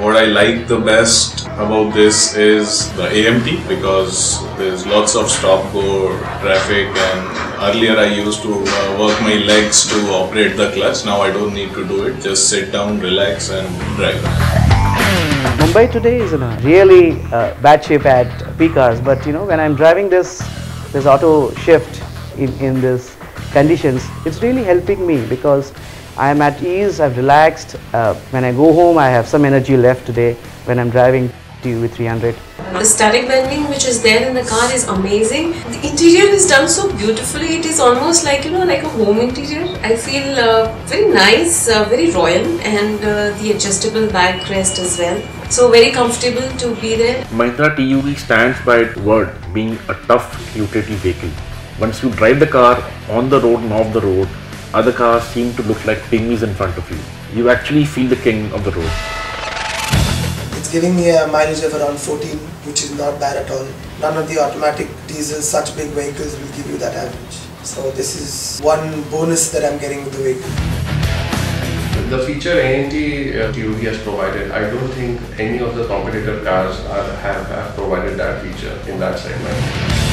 What I like the best about this is the AMT because there's lots of stop go traffic and earlier I used to uh, work my legs to operate the clutch. Now I don't need to do it. Just sit down, relax and drive. Mumbai today is in a really uh, bad shape at peak hours, but you know when I'm driving this this auto shift in, in this conditions, it's really helping me because I am at ease, I've relaxed. Uh, when I go home, I have some energy left today when I'm driving TUV 300. The static bending which is there in the car is amazing. The interior is done so beautifully. It is almost like you know like a home interior. I feel uh, very nice, uh, very royal, and uh, the adjustable backrest as well. So very comfortable to be there. Mahindra TUV stands by its word being a tough utility vehicle. Once you drive the car on the road and off the road, other cars seem to look like pygmies in front of you. You actually feel the king of the road. It's giving me a mileage of around 14, which is not bad at all. None of the automatic diesel, such big vehicles will give you that average. So this is one bonus that I'm getting with the vehicle. The feature AMT uh, TUV has provided, I don't think any of the competitor cars are, have, have provided that feature in that segment.